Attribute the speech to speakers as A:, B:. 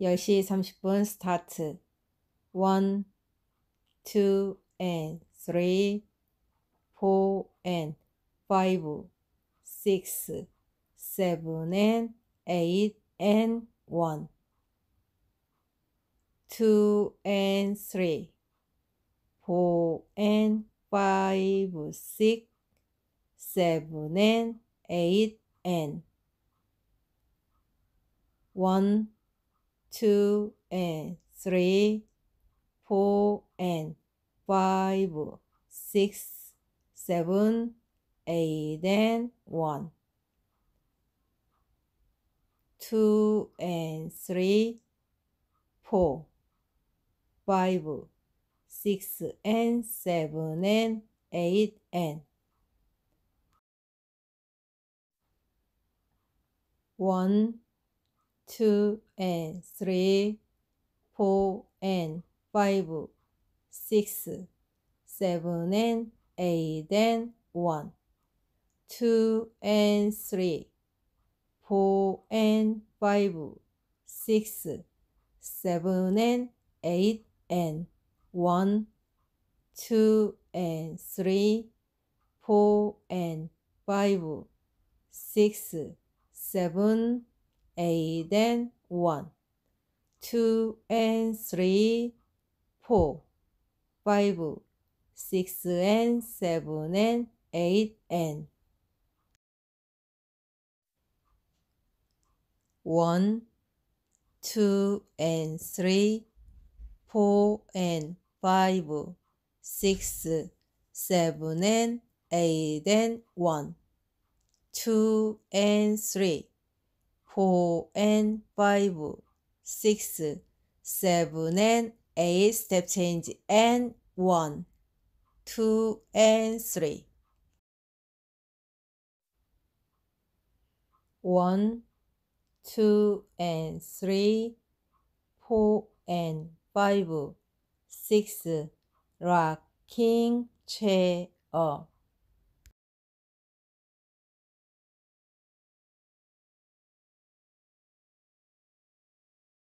A: 10시 30분 스타트. 1, 2, and 3, 4, and 5, 6, 7, and 8, and 1. 2 and 3, 4 and 5, 6, 7 and 8 and 1, 2 and 3, 4 and 5, 6, 7, 8 and 1. 2 and 3, 4, 5, 6 and 7 and 8 and 1, 2 and 3, 4 and 5, 6, 7 and 8 and 1, 2 and 3, 4 and 5, 6, 7 and 8 and 1, 2 and 3, 4 and 5, 6, 7, 8 and 1, 2 and 3, 4, 5, 6 and 7 and 8 and 1, 2 and 3, 4 and 5, 6, 7 and 8 and 1, 2 and 3, 4 and 5, 6, 7 and 8 step change and 1, 2 and 3. 1, 2 and 3, 4 and 5, 6, rocking chair.